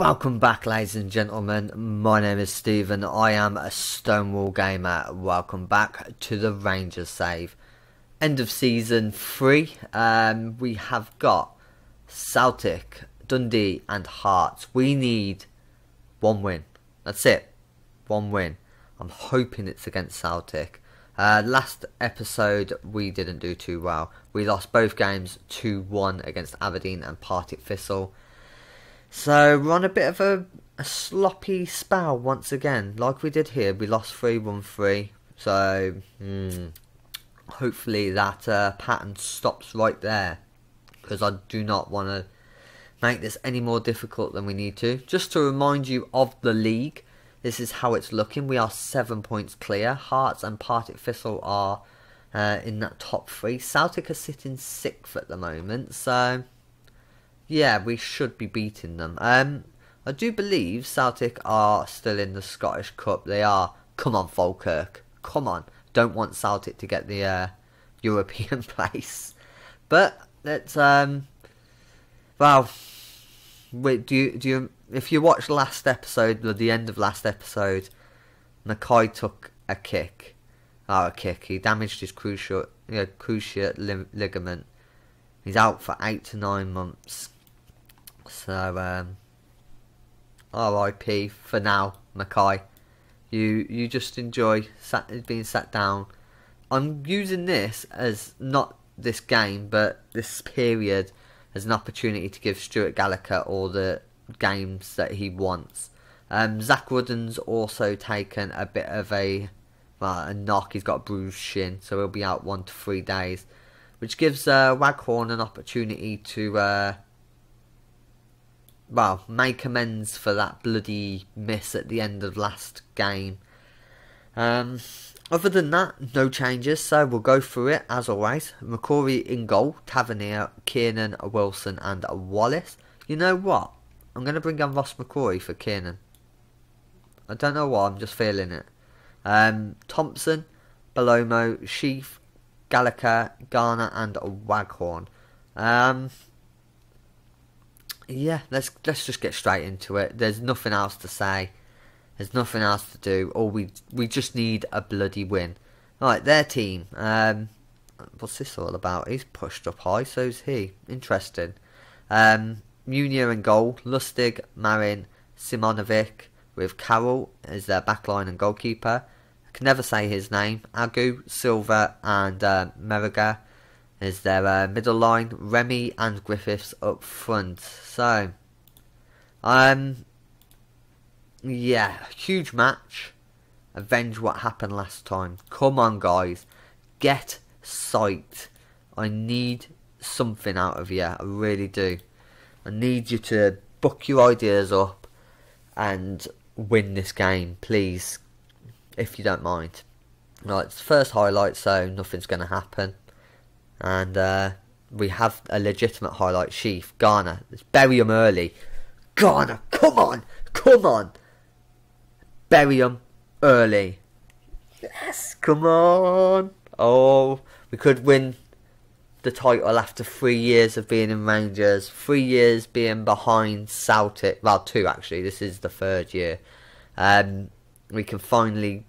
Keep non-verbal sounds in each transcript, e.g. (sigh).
Welcome back, ladies and gentlemen. My name is Stephen. I am a Stonewall gamer. Welcome back to the Rangers save. End of season three. Um, we have got Celtic, Dundee, and Hearts. We need one win. That's it. One win. I'm hoping it's against Celtic. Uh, last episode we didn't do too well. We lost both games 2 1 against Aberdeen and Partick Thistle. So we're on a bit of a, a sloppy spell once again, like we did here. We lost 3 1 3. So hmm, hopefully that uh, pattern stops right there. Because I do not want to make this any more difficult than we need to. Just to remind you of the league, this is how it's looking. We are seven points clear. Hearts and Partick Thistle are uh, in that top three. Celtic are sitting sixth at the moment, so yeah, we should be beating them. Um, I do believe Celtic are still in the Scottish Cup. They are. Come on, Falkirk. Come on. Don't want Celtic to get the uh, (laughs) European place. But let's um. Well, wait. Do you do you? If you watched last episode the end of last episode, McKay took a kick. Oh, a kick. He damaged his cruciate, you know, cruciate ligament. He's out for eight to nine months. So, um, R.I.P. for now, McKay. You you just enjoy sat, being sat down. I'm using this as not this game, but this period as an opportunity to give Stuart Gallagher all the games that he wants. Um, Zak Rudden's also taken a bit of a well, a knock. He's got a bruised shin, so he'll be out one to three days, which gives uh, Waghorn an opportunity to uh, well, make amends for that bloody miss at the end of last game. Um, other than that, no changes, so we'll go through it as always. McCrorie in goal, Tavernier, Kiernan, Wilson, and Wallace. You know what? I'm going to bring on Ross McCrorie for Kiernan. I don't know why, I'm just feeling it. Um, Thompson, Bellomo, Sheaf, Gallagher, Garner, and Waghorn. Um, yeah, let's let's just get straight into it. There's nothing else to say. There's nothing else to do. All we we just need a bloody win. Right, their team. Um, what's this all about? He's pushed up high, so's he. Interesting. Um, and goal. Lustig, Marin, Simonovic with Carroll as their backline and goalkeeper. I can never say his name. Agu, Silva, and uh, Merriga is their uh, middle line. Remy and Griffiths up front. So, um, yeah, huge match. Avenge what happened last time. Come on, guys, get sight. I need something out of you. I really do. I need you to book your ideas up and win this game, please, if you don't mind. Right, it's first highlight, so nothing's going to happen. And uh, we have a legitimate highlight sheaf. Garner. Let's bury him early. Garner, come on! Come on! Bury him early. Yes, come on! Oh, we could win the title after three years of being in Rangers, three years being behind Celtic. Well, two actually. This is the third year. Um, we can finally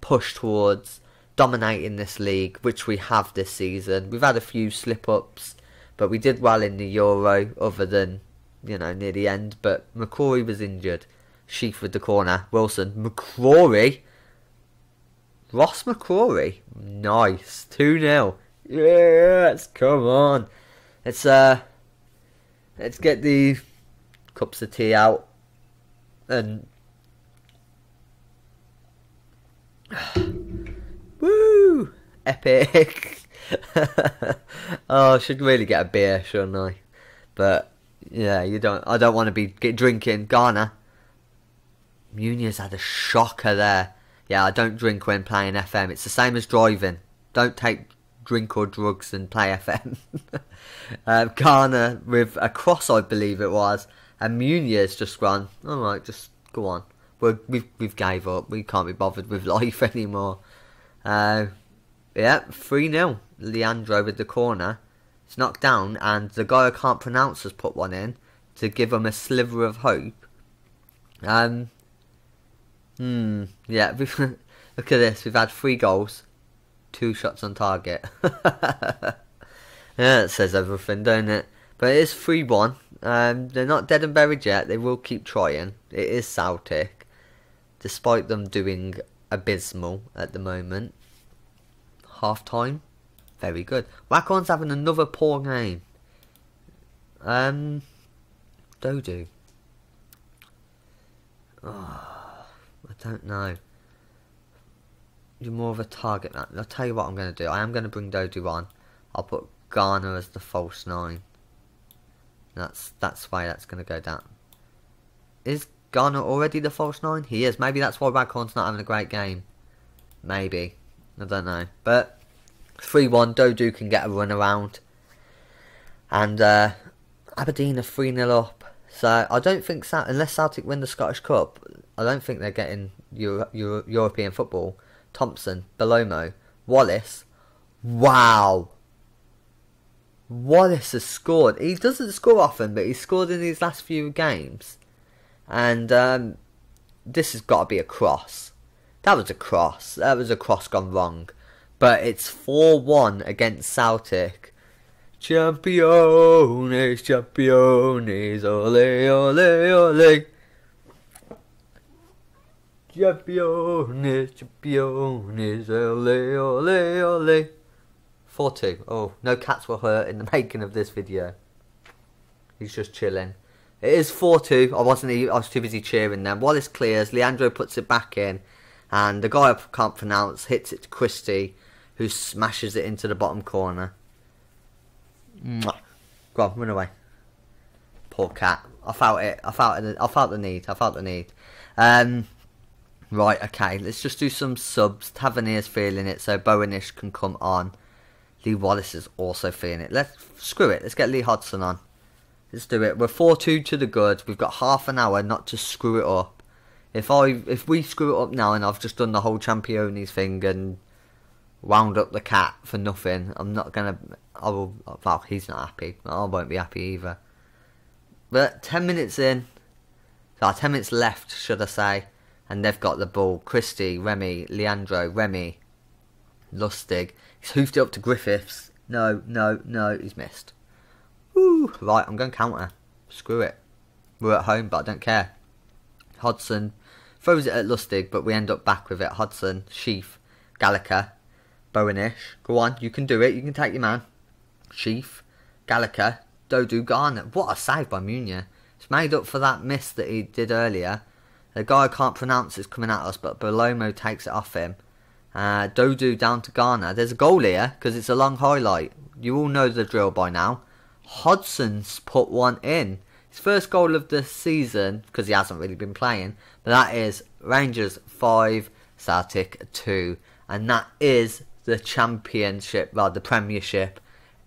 push towards dominating this league, which we have this season. We've had a few slip ups, but we did well in the Euro, other than you know near the end. But McCrorie was injured. Sheaf with the corner. Wilson, McCrorie. Ross McCrorie. Nice. 2 0. Yes, come on. Let's uh let's get the cups of tea out and epic. oh, I should really get a beer, shouldn't I? But yeah, you don't. I don't want to be get drinking. Garner. Muniz had a shocker there. Yeah, I don't drink when playing FM. It's the same as driving. Don't take drink or drugs and play FM. uh, (laughs) Garner with a cross, I believe it was, and Muniz just gone. All right, just go on. We're, we've we've gave up. We can't be bothered with (laughs) life anymore. Uh, yeah, three 0 Leandro with the corner. It's knocked down, and the guy I can't pronounce has put one in to give him a sliver of hope. Um. Hmm. Yeah. (laughs) Look at this. We've had three goals, two shots on target. (laughs) yeah, it says everything, don't it? But it is three one. Um, they're not dead and buried yet. They will keep trying. It is Celtic, despite them doing abysmal at the moment. Half time, very good. Waghorn's having another poor game. Um, Dodoo. Oh, I don't know. You're more of a target man. I'll tell you what I'm going to do. I am going to bring Dodoo on. I'll put Garner as the false nine. That's that's why that's going to go down. Is Garner already the false nine? He is. Maybe that's why Waghorn's not having a great game. Maybe. I don't know. But 3-1, Dodoo can get a run around. And uh, Aberdeen are 3-0 up. So I don't think, unless Celtic win the Scottish Cup, I don't think they're getting Euro Euro European football. Thompson, Belomo, Wallace. Wow. Wallace has scored. He doesn't score often, but he's scored in these last few games. And um, this has got to be a cross. That was a cross. That was a cross gone wrong. But it's 4 1 against Celtic. Champions, champions, ole, ole, ole. Champions, champions, ole, ole, ole. 4-2. Oh, no cats were hurt in the (laughs) making of this video. He's just chilling. It is 4-2. I wasn't. I was too busy cheering then. Wallace clears. Leandro puts it back in. And the guy I can't pronounce hits it to Christie, who smashes it into the bottom corner. Mwah. Go on, run away. Poor cat. I felt it. I felt it. I felt the need. I felt the need. Um, right. Okay. Let's just do some subs. Tavernier's feeling it, so Bowenish can come on. Lee Wallace is also feeling it. Let's screw it. Let's get Lee Hodson on. Let's do it. We're four two to the good. We've got half an hour not to screw it up. If I if we screw it up now and I've just done the whole Championis thing and wound up the cat for nothing. I'm not gonna. I will. Well, he's not happy. I won't be happy either. But ten minutes in, so ten minutes left, should I say? And they've got the ball. Christie, Remy, Leandro, Remy, Lustig. He's hoofed it up to Griffiths. No, no, no. He's missed. Woo! Right, I'm going counter. Screw it. We're at home, but I don't care. Hodson throws it at Lustig, but we end up back with it. Hodson, Sheaf, Gallagher, Bowenish. Go on, you can do it. You can take your man. Sheaf, Gallagher, Dodoo, Garner. What a save by Munier. It's made up for that miss that he did earlier. The guy I can't pronounce is coming at us, but Belomo takes it off him. Uh, Dodoo down to Garner. There's a goal here because it's a long highlight. You all know the drill by now. Hodson's put one in. His first goal of the season because he hasn't really been playing. But that is Rangers 5, Celtic 2. And that is the championship, well, the premiership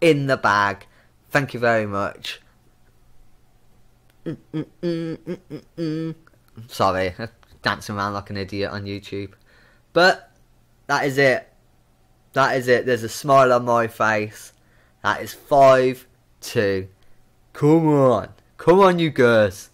in the bag. Thank you very much. Sorry, (laughs) dancing around like an idiot on YouTube. But that is it. That is it. There's a smile on my face. That is 5 2. Come on. Come on, you girls.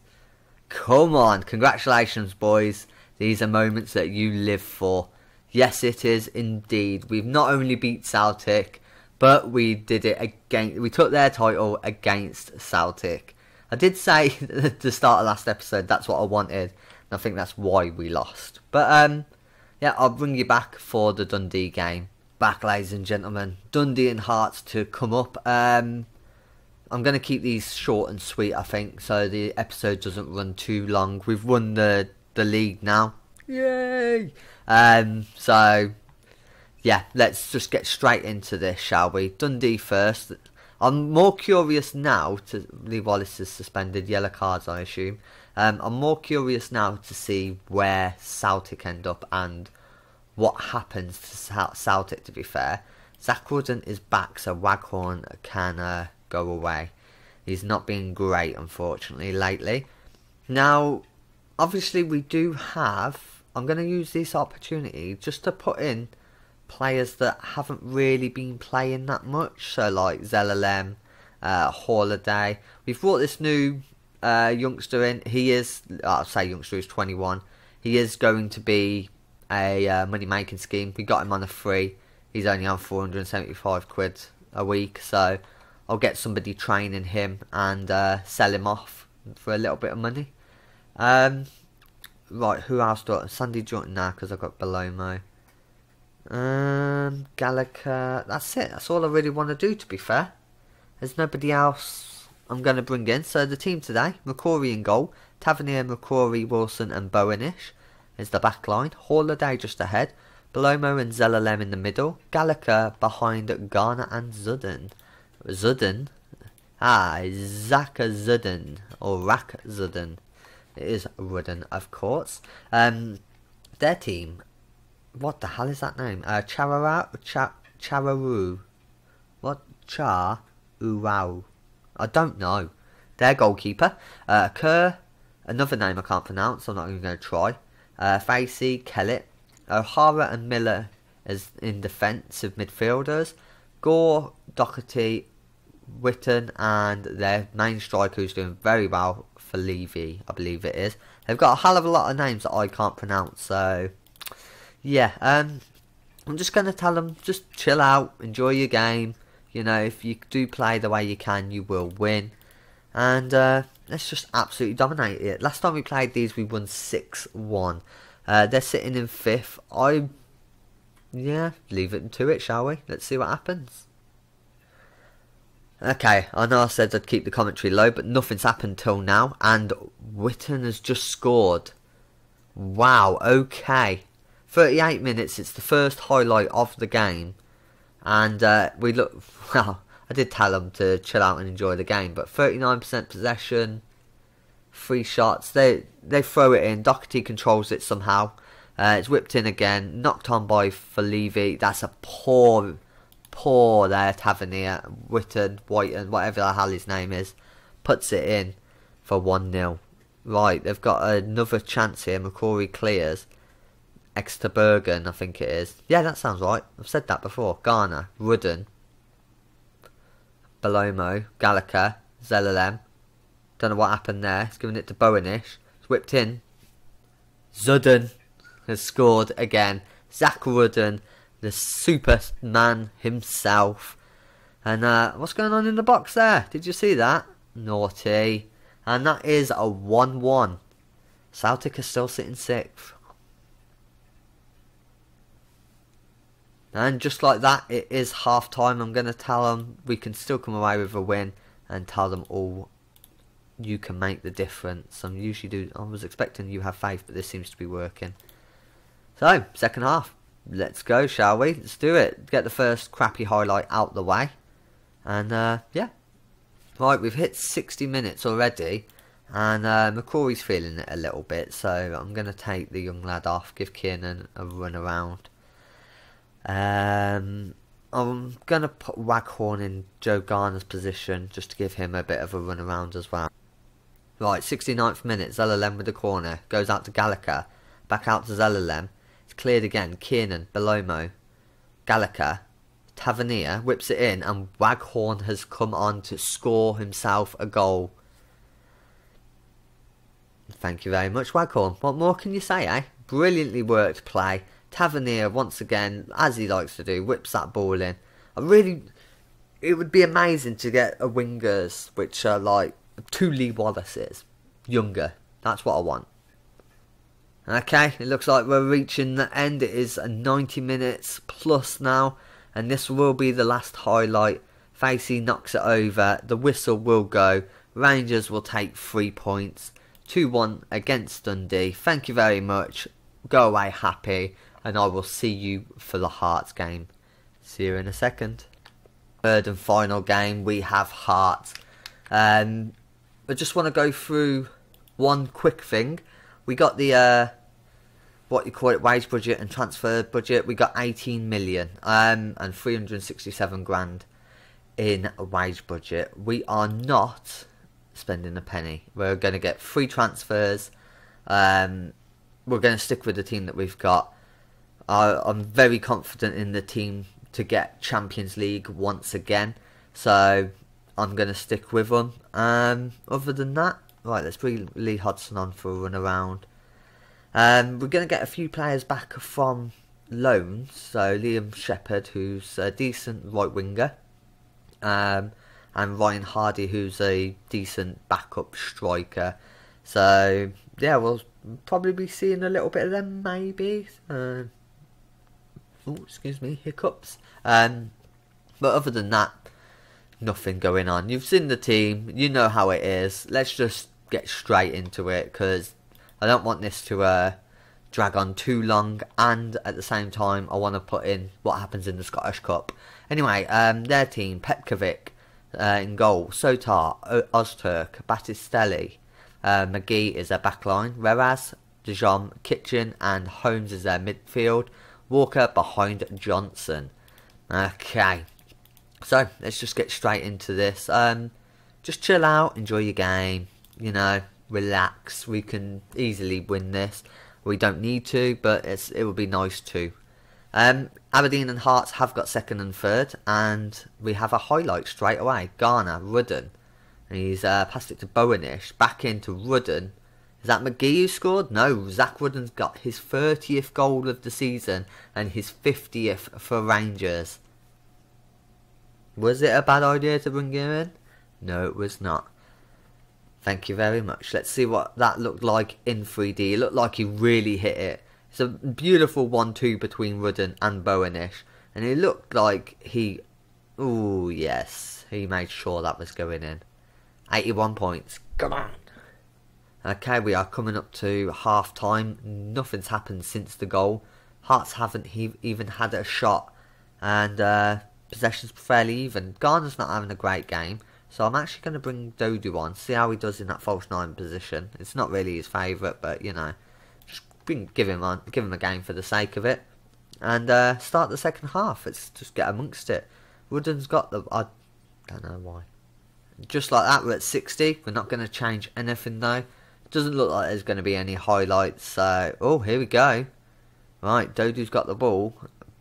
Come on. Congratulations, boys. These are moments that you live for. Yes, it is indeed. We've not only beat Celtic, but we did it against. We took their title against Celtic. I did say (laughs) at the start of last episode that's what I wanted, and I think that's why we lost. But um, yeah, I'll bring you back for the Dundee game. Back, ladies and gentlemen, Dundee and Hearts to come up. Um, I'm going to keep these short and sweet, I think, so the episode doesn't run too long. We've won the the league now. Yay! Um, so, yeah, let's just get straight into this, shall we? Dundee first. I'm more curious now to Lee Wallace is suspended, yellow cards, I assume. Um, I'm more curious now to see where Celtic end up and what happens to Celtic. To be fair, Zak Rudden is back, so Waghorn can uh, go away. He's not been great, unfortunately, lately. Now, obviously, we do have I'm going to use this opportunity just to put in players that haven't really been playing that much. So like Zelalem, uh, Halliday. We've brought this new uh, youngster in. He is, I'll say youngster, is 21. He is going to be a uh, money making scheme. We got him on a free. He's only on 475 quid a week, so I'll get somebody training him and uh, sell him off for a little bit of money. Um, right, who else do I? Sandy Jordan now because I've got Belomo. Um. That's it. That's all I really want to do, to be fair. There's nobody else I'm going to bring in. So the team today, McCrorie in goal. Tavernier, McCrorie, Wilson and Bowenish is the back line. Halliday just ahead. Belomo and Zelalem in the middle. Gallagher behind Garner and Zudden. Zudden? Ah, Zaka Zudden. Or Rak Zudden. It is Rudden, of course. Um, their team. What the hell is that name? Uh, Charara, Cha, Chararu. What? Cha Urau. I don't know. Their goalkeeper. Uh, Kerr. Another name I can't pronounce. I'm not even going to try. Uh, Facey, Kellett. O'Hara and Miller as in defensive midfielders. Gore, Doherty, Witten, and their main striker who's doing very well for Levy, I believe it is. They've got a hell of a lot of names that I can't pronounce, so yeah. Um, I'm just gonna tell them just chill out, enjoy your game. You know, if you do play the way you can, you will win. And uh, let's just absolutely dominate it. Last time we played these, we won six one. Uh, they're sitting in fifth. I, yeah, leave it to it, shall we? Let's see what happens. Okay, I know I said I'd keep the commentary low, but nothing's happened till now, and Witten has just scored. Wow, okay. 38 minutes, it's the first highlight of the game, and uh, we look, (laughs) well, I did tell them to chill out and enjoy the game, but 39% possession, three shots, they they throw it in, Doherty controls it somehow, uh, it's whipped in again, knocked on by Falevi, that's a poor poor there Tavernier, Witten, Whiten, whatever the hell his name is, puts it in for 1 0. Right, they've got another chance here. McCrorie clears. Exeter Bergen, I think it is. Yeah, that sounds right. I've said that before. Garner, Rudden, Belomo, Gallagher, Zelalem. Don't know what happened there. He's giving it to Bowenish. It's whipped in. Zudden has scored again. Zak Rudden the Superman himself. And uh, what's going on in the box there? Did you see that? Naughty. And that is a 1 1. Celtic are still sitting sixth. And just like that, it is half time. I'm going to tell them we can still come away with a win and tell them all you can make the difference. I'm usually do. I was expecting you have faith, but this seems to be working. So, second half let's go, shall we? Let's do it. Get the first crappy highlight out the way. And, uh, yeah. Right, we've hit 60 minutes already. And uh, McCrorie's feeling it a little bit. So I'm going to take the young lad off. Give Kiernan a run around. Um, I'm going to put Waghorn in Joe Garner's position. Just to give him a bit of a run around as well. Right, 69th minute. Zelalem with the corner. Goes out to Gallagher. Back out to Zelalem cleared again. Kiernan, Belomo, Gallagher, Tavernier whips it in, and Waghorn has come on to score himself a goal. Thank you very much, Waghorn. What more can you say, eh? Brilliantly worked play. Tavernier, once again, as he likes to do, whips that ball in. I really. It would be amazing to get a wingers which are like two Lee Wallaces. Younger. That's what I want. Okay, it looks like we're reaching the end. It is 90 minutes plus now, and this will be the last highlight. Facey knocks it over. The whistle will go. Rangers will take three points. 2 1 against Dundee. Thank you very much. Go away happy, and I will see you for the Hearts game. See you in a second. Third and final game, we have Hearts. Um, I just want to go through one quick thing we got the uh, what you call it wage budget and transfer budget. We got 18 million um, and 367 grand in wage budget. We are not spending a penny. We're going to get free transfers. Um, we're going to stick with the team that we've got. I, I'm very confident in the team to get Champions League once again. So I'm going to stick with them. Um, other than that, Right, let's bring Lee Hodson on for a run around. Um, we're going to get a few players back from loans. So Liam Shepherd, who's a decent right winger, um, and Ryan Hardy, who's a decent backup striker. So yeah, we'll probably be seeing a little bit of them, maybe. Uh, oh, excuse me, hiccups. Um, but other than that, nothing going on. You've seen the team, you know how it is. Let's just get straight into it because I don't want this to uh, drag on too long, and at the same time, I want to put in what happens in the Scottish Cup. Anyway, um, their team, Petkovic uh, in goal, Sotar, Ozturk, Battistelli, uh, McGee is their backline, whereas Dijon, Kitchen, and Holmes is their midfield. Walker behind Johnson. Okay, so let's just get straight into this. Um, just chill out, enjoy your game. You know, relax. We can easily win this. We don't need to, but it's it would be nice to. Um, Aberdeen and Hearts have got second and third, and we have a highlight straight away. Garner, Rudden. He's uh, passed it to Bowenish, back into Rudden. Is that McGee who scored? No, Zak Rudden's got his 30th goal of the season and his 50th for Rangers. Was it a bad idea to bring him in? No, it was not. Thank you very much. Let's see what that looked like in 3D. It looked like he really hit it. It's a beautiful 1-2 between Rudden and Bowenish. And it looked like he... Oh yes. He made sure that was going in. 81 points. Come on. Okay, we are coming up to half time. Nothing's happened since the goal. Hearts haven't he even had a shot. And uh, possession's fairly even. Garner's not having a great game. So I'm actually going to bring Dodoo on, see how he does in that false nine position. It's not really his favourite, but you know, just bring, give him on, give him a game for the sake of it, and uh, start the second half. Let's just get amongst it. Wooden's got the, I don't know why. Just like that, we're at 60. We're not going to change anything though. Doesn't look like there's going to be any highlights. So, oh, here we go. Right, Dodoo's got the ball.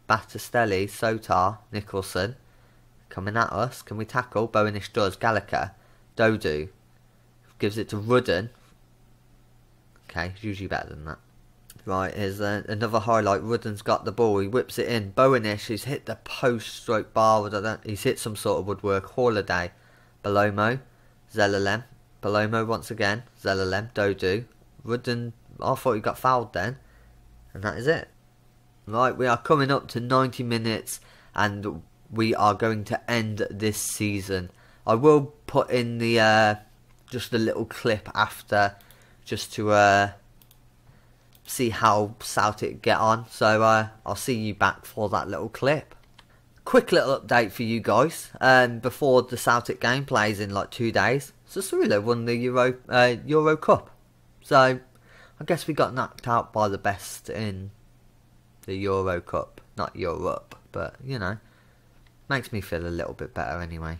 Battistelli, Sotar, Nicholson coming at us. Can we tackle? Bowenish does. Gallagher. Dodoo. Gives it to Rudden. Okay, usually better than that. Right, here's uh, another highlight. Rudden's got the ball. He whips it in. Bowenish, he's hit the post stroke bar. He's hit some sort of woodwork. Halliday. Belomo. Zelalem. Belomo once again. Zelalem. Dodoo. Rudden. I thought he got fouled then. And that is it. Right, we are coming up to 90 minutes. And we are going to end this season. I will put in the uh, just a little clip after, just to uh, see how Celtic get on. So uh, I'll see you back for that little clip. Quick little update for you guys. Um, before the Celtic game plays in like two days, Sassuolo won the Euro uh, Euro Cup. So I guess we got knocked out by the best in the Euro Cup, not Europe, but you know. Makes me feel a little bit better anyway.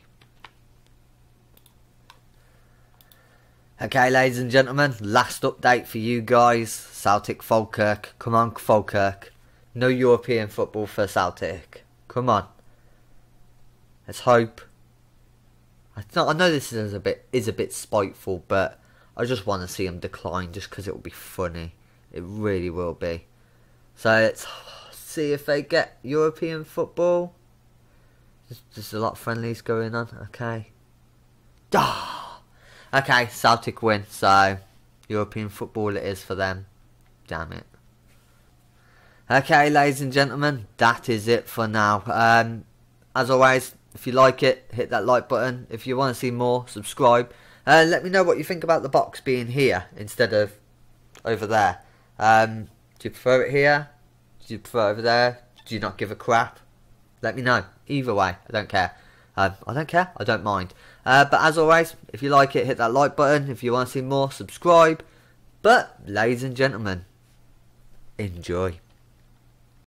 Okay, ladies and gentlemen, last update for you guys. Celtic Falkirk. Come on, Falkirk. No European football for Celtic. Come on. Let's hope. I, I know this is a bit is a bit spiteful, but I just want to see them decline just because it will be funny. It really will be. So let's see if they get European football. There's, there's a lot of friendlies going on. Okay. Ah! Okay, Celtic win. So, European football it is for them. Damn it. Okay, ladies and gentlemen, that is it for now. Um, as always, if you like it, hit that like button. If you want to see more, subscribe. And uh, let me know what you think about the box being here instead of over there. Um, do you prefer it here? Do you prefer over there? Do you not give a crap? Let me know. Either way, I don't care. Um, I don't care. I don't mind. Uh, but as always, if you like it, hit that like button. If you want to see more, subscribe. But, ladies and gentlemen, enjoy.